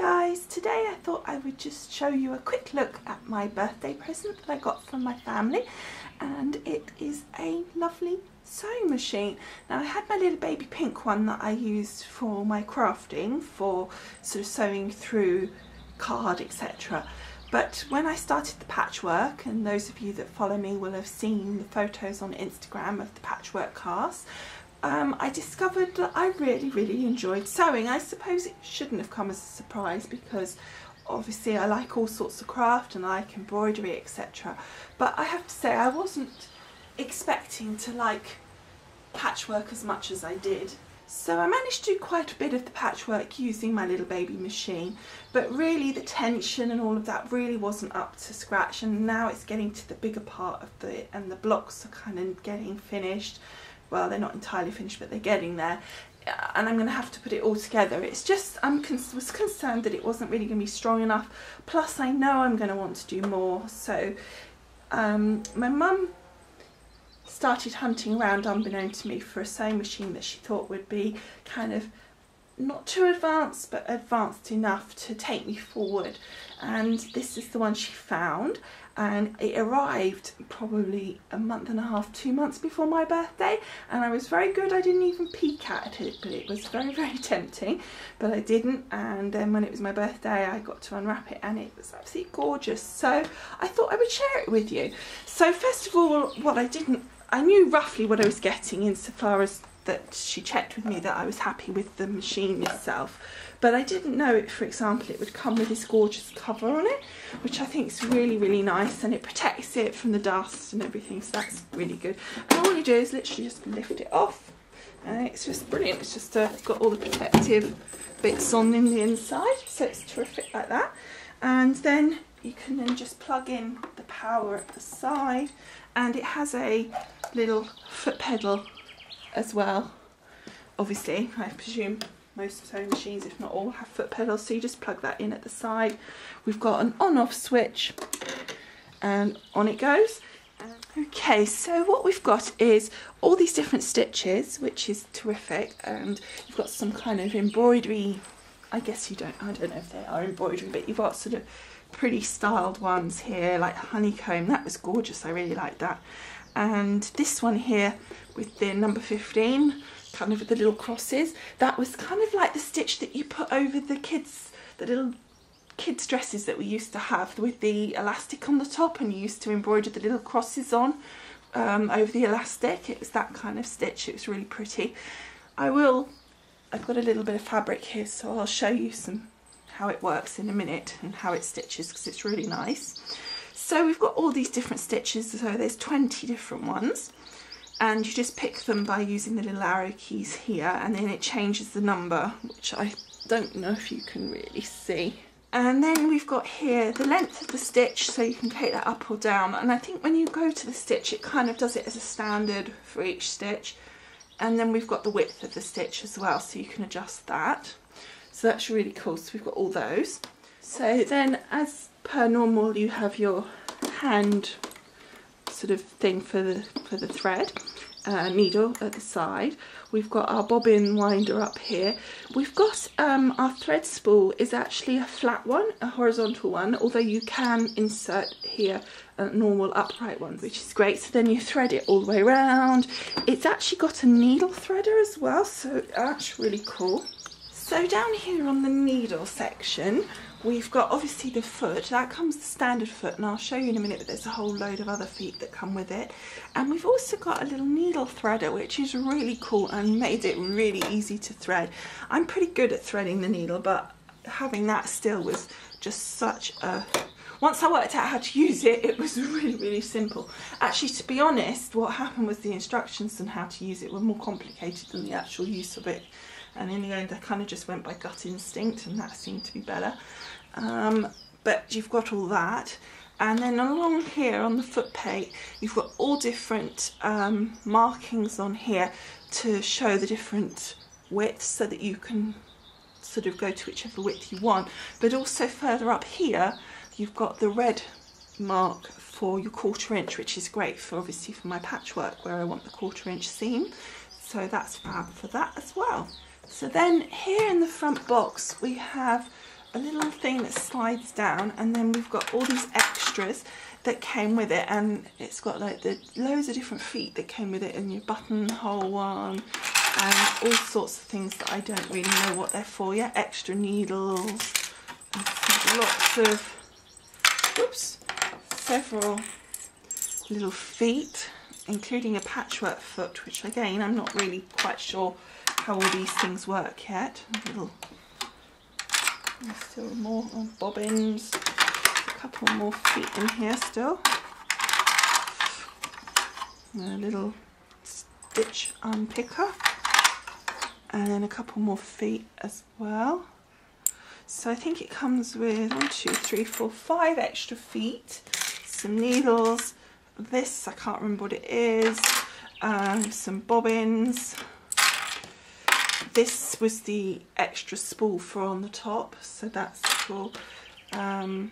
guys, today I thought I would just show you a quick look at my birthday present that I got from my family and it is a lovely sewing machine. Now I had my little baby pink one that I used for my crafting for sort of sewing through card etc but when I started the patchwork and those of you that follow me will have seen the photos on Instagram of the patchwork class um, I discovered that I really, really enjoyed sewing. I suppose it shouldn't have come as a surprise because obviously I like all sorts of craft and I like embroidery, etc. But I have to say I wasn't expecting to like patchwork as much as I did. So I managed to do quite a bit of the patchwork using my little baby machine, but really the tension and all of that really wasn't up to scratch and now it's getting to the bigger part of the, and the blocks are kind of getting finished well they're not entirely finished but they're getting there and I'm going to have to put it all together. It's just I con was concerned that it wasn't really going to be strong enough. Plus I know I'm going to want to do more. So um, my mum started hunting around unbeknown to me for a sewing machine that she thought would be kind of not too advanced but advanced enough to take me forward and this is the one she found and it arrived probably a month and a half two months before my birthday and I was very good I didn't even peek at it but it was very very tempting but I didn't and then when it was my birthday I got to unwrap it and it was absolutely gorgeous so I thought I would share it with you so first of all what I didn't I knew roughly what I was getting insofar as that she checked with me that I was happy with the machine itself. But I didn't know, it, for example, it would come with this gorgeous cover on it, which I think is really, really nice, and it protects it from the dust and everything, so that's really good. And all you do is literally just lift it off, and it's just brilliant. It's just uh, got all the protective bits on in the inside, so it's terrific like that. And then you can then just plug in the power at the side, and it has a little foot pedal as well. Obviously, I presume most sewing machines, if not all, have foot pedals, so you just plug that in at the side. We've got an on-off switch, and on it goes. Okay, so what we've got is all these different stitches, which is terrific, and you've got some kind of embroidery, I guess you don't, I don't know if they are embroidery, but you've got sort of pretty styled ones here, like honeycomb, that was gorgeous, I really like that. And this one here with the number 15 kind of the little crosses. That was kind of like the stitch that you put over the kids the little kids dresses that we used to have with the elastic on the top and you used to embroider the little crosses on um, over the elastic. It was that kind of stitch. It was really pretty. I will I've got a little bit of fabric here so I'll show you some how it works in a minute and how it stitches because it's really nice. So we've got all these different stitches. So there's 20 different ones and you just pick them by using the little arrow keys here and then it changes the number which I don't know if you can really see. And then we've got here the length of the stitch so you can take that up or down. And I think when you go to the stitch it kind of does it as a standard for each stitch. And then we've got the width of the stitch as well so you can adjust that. So that's really cool. So we've got all those. So then as per normal you have your hand sort of thing for the for the thread uh, needle at the side. We've got our bobbin winder up here. We've got um, our thread spool is actually a flat one, a horizontal one, although you can insert here a normal upright one, which is great. So then you thread it all the way around. It's actually got a needle threader as well, so that's really cool. So down here on the needle section, We've got obviously the foot, that comes the standard foot and I'll show you in a minute but there's a whole load of other feet that come with it. And we've also got a little needle threader which is really cool and made it really easy to thread. I'm pretty good at threading the needle but having that still was just such a once I worked out how to use it, it was really, really simple. Actually, to be honest, what happened was the instructions on how to use it were more complicated than the actual use of it. And in the end, I kind of just went by gut instinct and that seemed to be better. Um, but you've got all that. And then along here on the foot plate, you've got all different um, markings on here to show the different widths so that you can sort of go to whichever width you want. But also further up here, you've got the red mark for your quarter inch, which is great for obviously for my patchwork where I want the quarter inch seam. So that's fab for that as well. So then here in the front box, we have a little thing that slides down and then we've got all these extras that came with it and it's got like the loads of different feet that came with it and your buttonhole one and all sorts of things that I don't really know what they're for yet. Extra needles lots of, oops, several little feet including a patchwork foot which again I'm not really quite sure how all these things work yet. A little still more bobbins, a couple more feet in here still. A little stitch unpicker and then a couple more feet as well. So I think it comes with one, two, three, four, five extra feet, some needles, this, I can't remember what it is, um, some bobbins, this was the extra spool for on the top, so that's for um,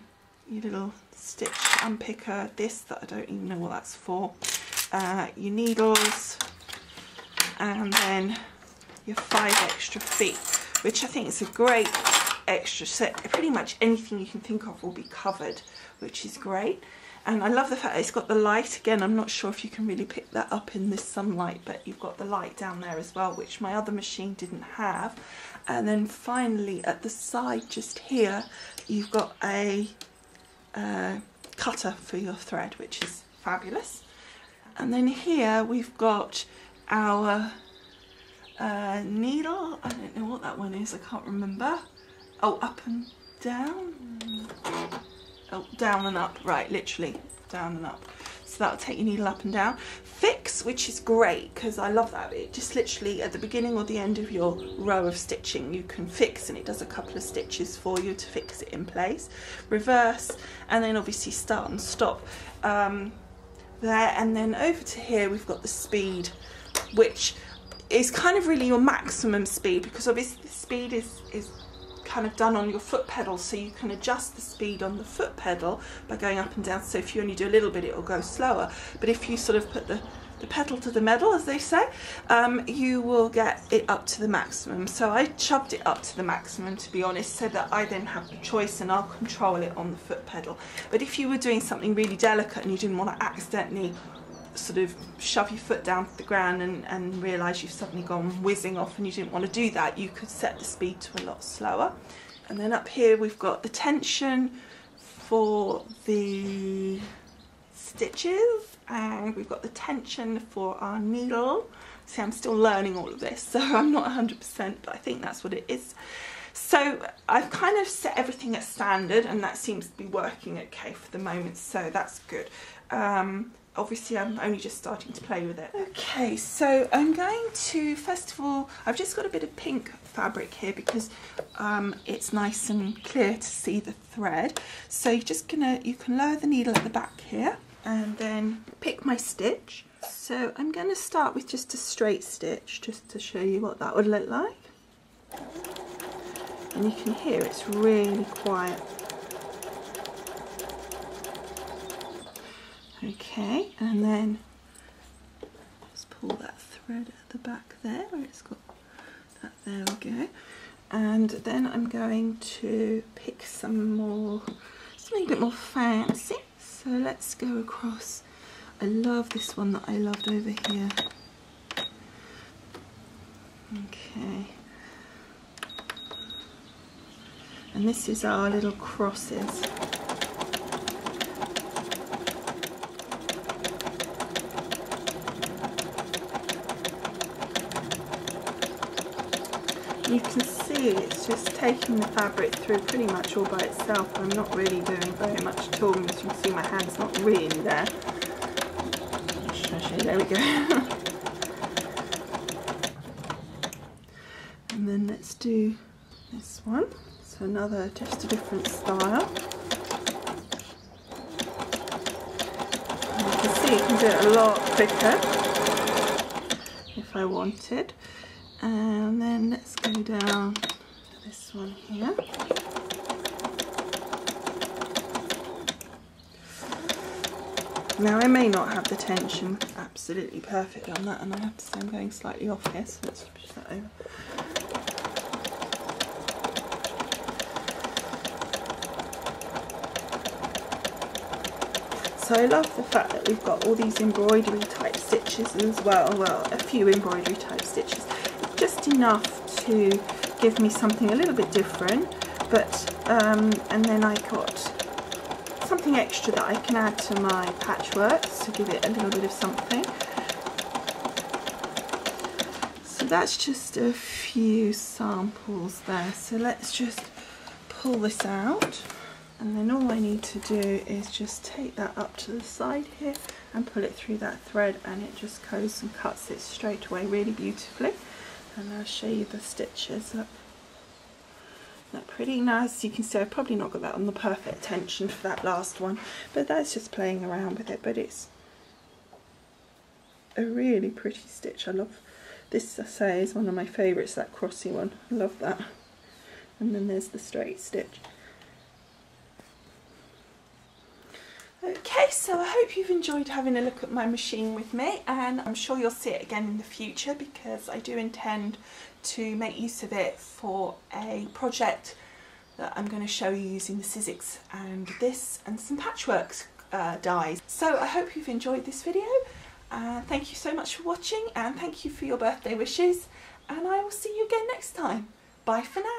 your little stitch unpicker. This that I don't even know what that's for. Uh, your needles, and then your five extra feet, which I think is a great extra set. Pretty much anything you can think of will be covered, which is great and I love the fact it's got the light again. I'm not sure if you can really pick that up in this sunlight but you've got the light down there as well which my other machine didn't have. And then finally at the side just here you've got a uh, cutter for your thread which is fabulous. And then here we've got our uh, needle. I don't know what that one is. I can't remember. Oh up and down oh, down and up, right, literally down and up. So that'll take your needle up and down. Fix, which is great because I love that. It just literally at the beginning or the end of your row of stitching, you can fix and it does a couple of stitches for you to fix it in place. Reverse and then obviously start and stop um, there. And then over to here, we've got the speed, which is kind of really your maximum speed because obviously the speed is, is kind of done on your foot pedal so you can adjust the speed on the foot pedal by going up and down. So if you only do a little bit it will go slower. But if you sort of put the the pedal to the metal as they say um, you will get it up to the maximum. So I shoved it up to the maximum to be honest so that I then have the choice and I'll control it on the foot pedal. But if you were doing something really delicate and you didn't want to accidentally sort of shove your foot down to the ground and, and realise you've suddenly gone whizzing off and you didn't want to do that, you could set the speed to a lot slower. And then up here we've got the tension for the stitches and we've got the tension for our needle. See, I'm still learning all of this, so I'm not 100%, but I think that's what it is. So I've kind of set everything at standard and that seems to be working okay for the moment, so that's good. Um, obviously I'm only just starting to play with it. Okay, so I'm going to, first of all, I've just got a bit of pink fabric here because um, it's nice and clear to see the thread. So you're just gonna, you can lower the needle at the back here and then pick my stitch. So I'm to start with just a straight stitch just to show you what that would look like. And you can hear it's really quiet. Okay, and then just pull that thread at the back there where it's got that, there we go. And then I'm going to pick some more, something a bit more fancy. So let's go across. I love this one that I loved over here. Okay. And this is our little crosses. You can see it's just taking the fabric through pretty much all by itself. I'm not really doing very much at all. As you can see my hand's not really there. There we go. and then let's do this one. So another, just a different style. And you can see you can do it a lot quicker if I wanted and then let's go down to this one here. Now I may not have the tension absolutely perfect on that and I have to say I'm going slightly off here so let's push that over. So I love the fact that we've got all these embroidery type stitches as well, well a few embroidery type stitches. Just enough to give me something a little bit different. But, um, and then I got something extra that I can add to my patchworks to give it a little bit of something. So that's just a few samples there. So let's just pull this out and then all I need to do is just take that up to the side here and pull it through that thread and it just goes and cuts it straight away really beautifully and I'll show you the stitches up. That pretty nice. You can see I've probably not got that on the perfect tension for that last one. But that's just playing around with it. But it's a really pretty stitch. I love this. I say is one of my favourites that crossy one. I love that. And then there's the straight stitch Okay, so I hope you've enjoyed having a look at my machine with me and I'm sure you'll see it again in the future because I do intend to make use of it for a project that I'm going to show you using the Sizzix and this and some patchworks uh, dies. So I hope you've enjoyed this video. Uh, thank you so much for watching and thank you for your birthday wishes and I will see you again next time. Bye for now.